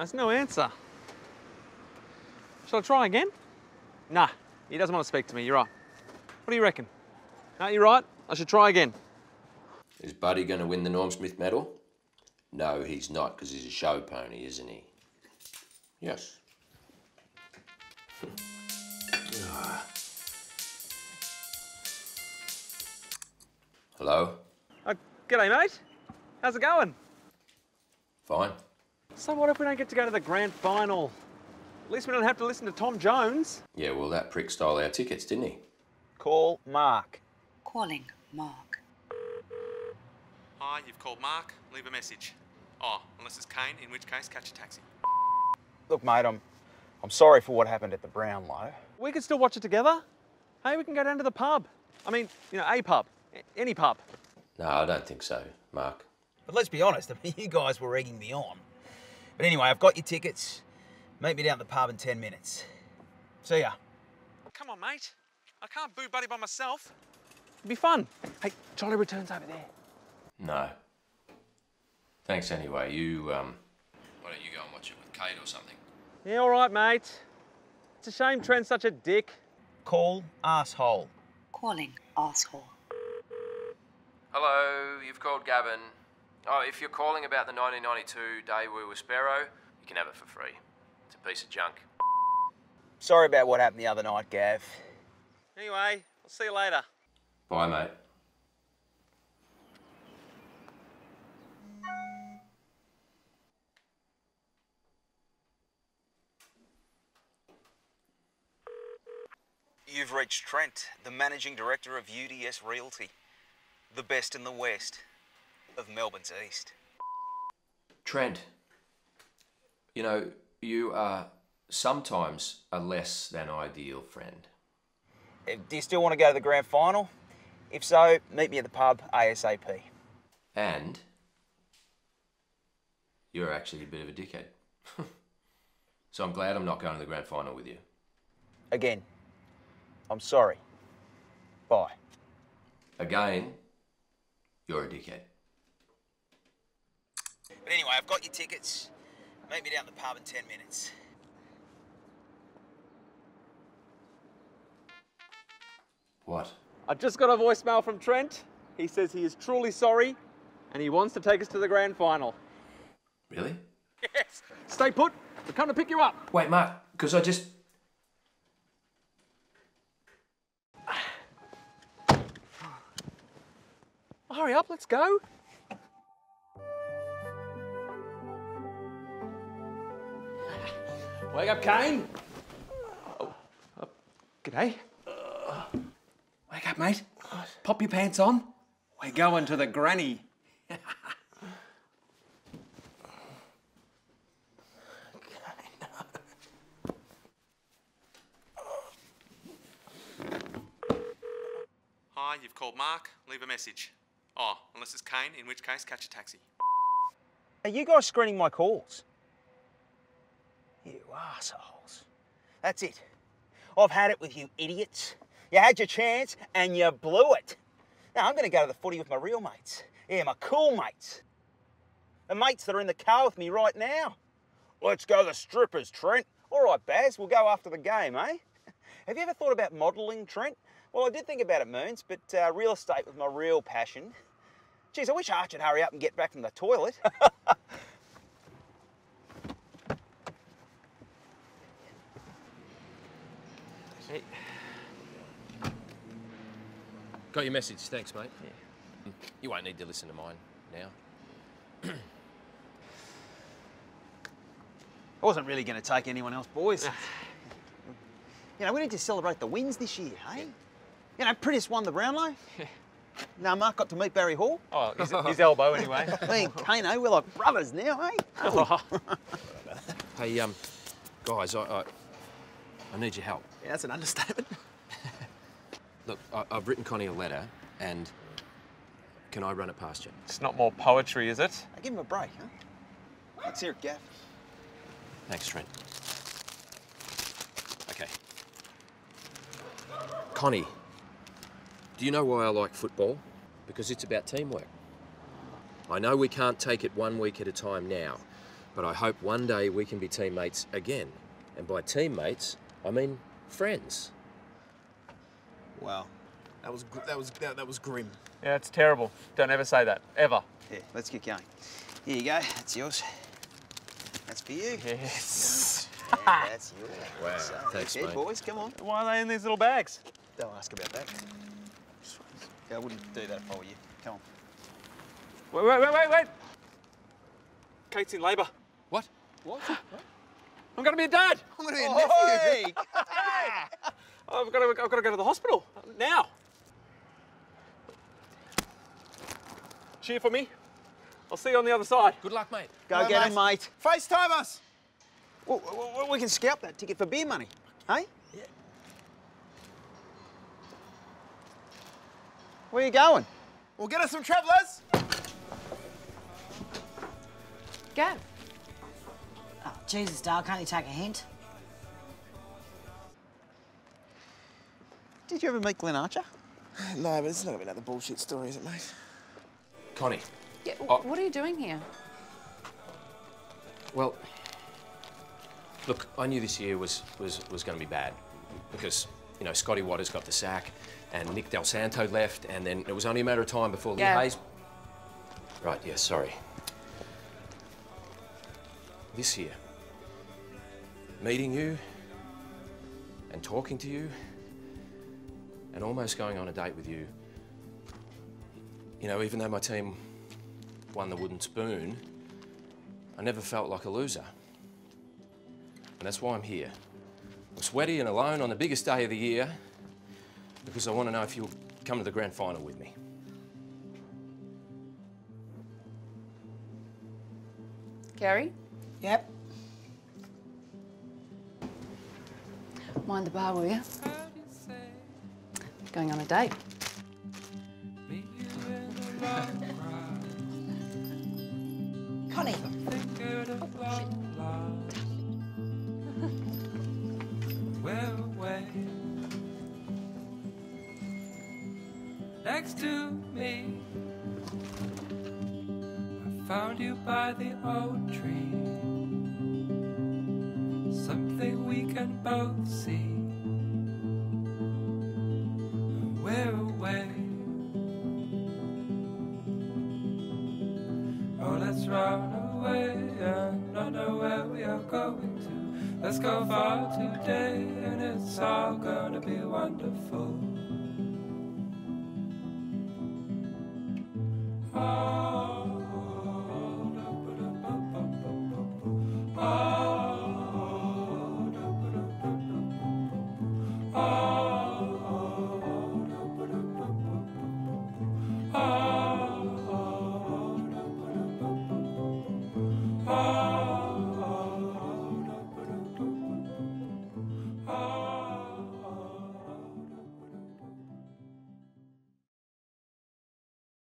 There's no answer. Shall I try again? Nah, he doesn't want to speak to me. You're right. What do you reckon? No, you're right. I should try again. Is Buddy going to win the Norm Smith medal? No, he's not, because he's a show pony, isn't he? Yes. Hello? Uh, g'day, mate. How's it going? Fine. So what if we don't get to go to the grand final? At least we don't have to listen to Tom Jones. Yeah, well, that prick stole our tickets, didn't he? Call Mark. Calling Mark. Hi, you've called Mark. Leave a message. Oh, unless it's Kane, in which case, catch a taxi. Look, mate, I'm, I'm sorry for what happened at the Brownlow. We can still watch it together. Hey, we can go down to the pub. I mean, you know, a pub. A- Any pub. No, I don't think so, Mark. But let's be honest, I mean, you guys were egging me on. But anyway, I've got your tickets. Meet me down at the pub in 10 minutes. See ya. Come on, mate. I can't boo Buddy by myself. It'd be fun. Hey, Jolly returns over there. No. Thanks anyway. You, um. Why don't you go and watch it with Kate or something? Yeah, all right, mate. It's a shame Trent's such a dick. Call asshole. Calling asshole. Hello, you've called Gavin. Oh, if you're calling about the 1992 Daewoo Sparrow, you can have it for free. It's a piece of junk. Sorry about what happened the other night, Gav. Anyway, I'll see you later. Bye, mate. You've reached Trent, the managing director of UDS Realty, the best in the west of Melbourne's east. Trent, you know, you are sometimes a less than ideal friend. Uh, Do you still want to go to the grand final? If so, meet me at the pub ASAP. And you're actually a bit of a dickhead. so I'm glad I'm not going to the grand final with you. Again, I'm sorry. Bye. Again, you're a dickhead. But anyway, I've got your tickets. Meet me down at the pub in 10 minutes. What? I just got a voicemail from Trent. He says he is truly sorry and he wants to take us to the grand final. Really? Yes. Stay put. We're coming to pick you up. Wait, Mark, because I just. Hurry up, let's go. Wake up, Kane. Oh, uh, g'day. Wake up, mate. Pop your pants on. We're going to the granny. Hi, you've called Mark. Leave a message. Oh, unless it's Kane, in which case, catch a taxi. Are you guys screening my calls? You assholes. That's it. I've had it with you idiots. You had your chance and you blew it. Now I'm going to go to the footy with my real mates. Yeah, my cool mates. The mates that are in the car with me right now. Let's go the strippers, Trent. All right, Baz, we'll go after the game, eh? Have you ever thought about modelling, Trent? Well, I did think about it, Moons, but uh, real estate was my real passion. Geez, I wish Arch would hurry up and get back from the toilet. Hey, Got your message, thanks, mate. Mm, You won't need to listen to mine now. I wasn't really going to take anyone else, boys. you know, we need to celebrate the wins this year, hey? You know, Priddis won the Brownlow. now Mark got to meet Barry Hall. oh, his, his elbow anyway. Me and Kano, we're like brothers now, hey? Hey, um, guys, I, I, I need your help. Yeah, that's an understatement. Look, I, I've written Connie a letter, and can I run it past you? It's not more poetry, is it? I give him a break, huh? Let's hear it, Gav. Thanks, Trent. Okay. Connie, do you know why I like football? Because it's about teamwork. I know we can't take it one week at a time now, But I hope one day we can be teammates again. And by teammates, I mean friends. Wow. That was that was that, that was grim. Yeah, it's terrible. Don't ever say that. Ever. Yeah, let's get going. Here you go. That's yours. That's for you. Yes. Yeah, that's yours. Wow, So, thanks, okay, mate. boys, come on. Why are they in these little bags? Don't ask about that. Yeah, I wouldn't do that if I were you. Come on. Wait, wait, wait, wait, wait. Kate's in labour. What? What? I'm going to be a dad. I'm gonna be a oh, nephew. I've got to, I've got to go to the hospital now. Cheer for me. I'll see you on the other side. Good luck, mate. Go Well, get him, mate. FaceTime us. Well, well, we can scalp that ticket for beer money, hey? Yeah. Where you going? We'll get us some travellers. Gav. Jesus, Dale, can't you take a hint? Did you ever meet Glenn Archer? No, but it's not gonna be another bullshit story, is it, mate? Connie. Yeah, Oh. What are you doing here? Well, look, I knew this year was, was, was going to be bad because, you know, Scotty Watters got the sack and Nick Dal Santo left, and then it was only a matter of time before Lee Yeah. Hayes. Right, yeah, sorry. This year, meeting you and talking to you and almost going on a date with you, you know, even though my team won the wooden spoon, I never felt like a loser. And that's why I'm here. I'm sweaty and alone on the biggest day of the year because I want to know if you'll come to the grand final with me. Gary? Yep. Mind the bar, will you? Going on a date. Connie. next to me. I found you by the old tree. We can both see. We're away. Oh, let's run away and not know where we are going to. Let's go far today, and it's all gonna be wonderful. Oh Ah.